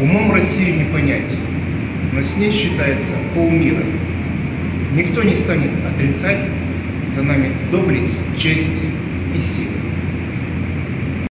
Умом Россию не понять, но с ней считается полмира. Никто не станет отрицать за нами доблесть, честь и силу.